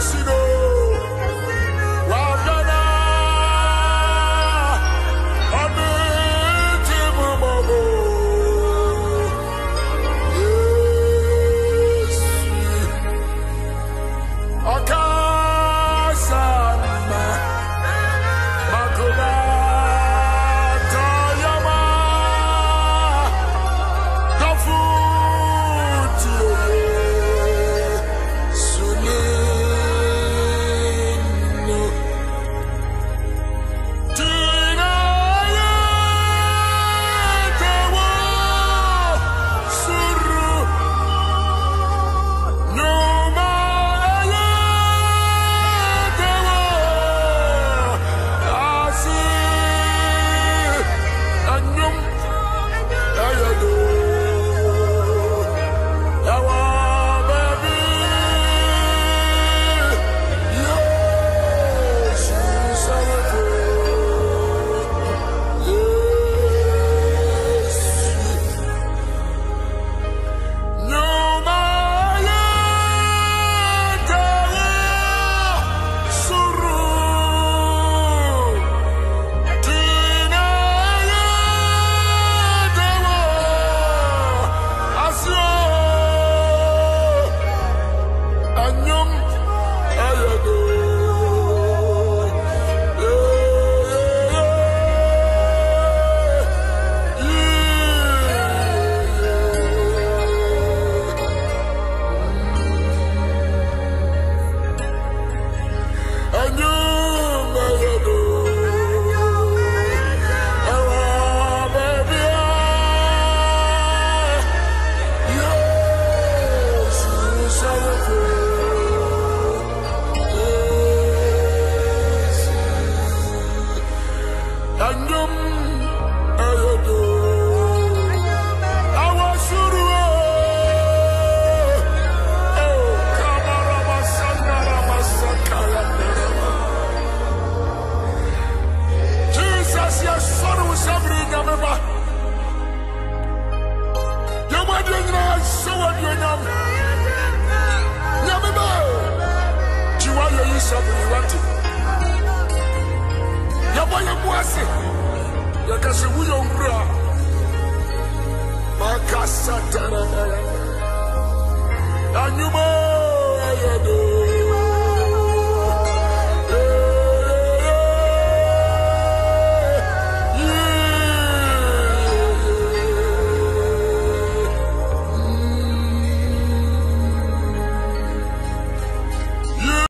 accident.